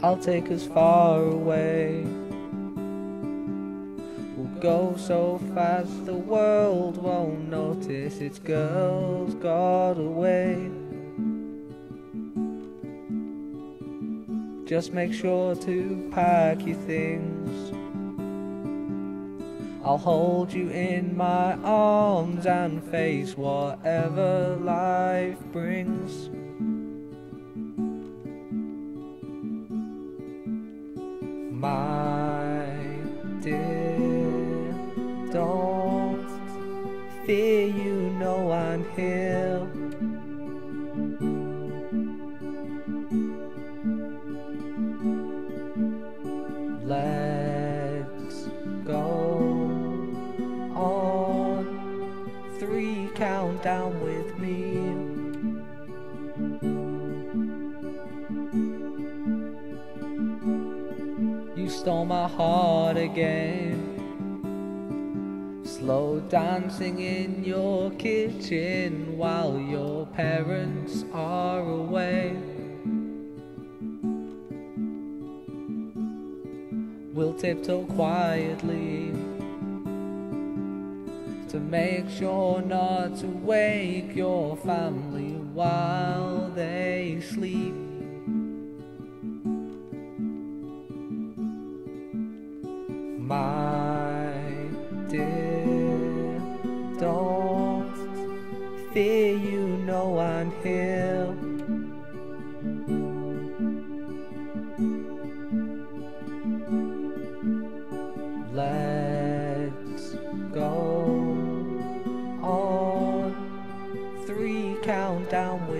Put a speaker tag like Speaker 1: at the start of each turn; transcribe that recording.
Speaker 1: I'll take us far away. We'll go so fast the world won't notice its girls got away. Just make sure to pack your things. I'll hold you in my arms and face whatever life brings. My dear, don't fear, you know I'm here. Let's go on three countdown with me. Stole my heart again. Slow dancing in your kitchen while your parents are away. We'll tiptoe quietly to make sure not to wake your family while they sleep. my dear. Don't fear, you know I'm here. Let's go on three countdown.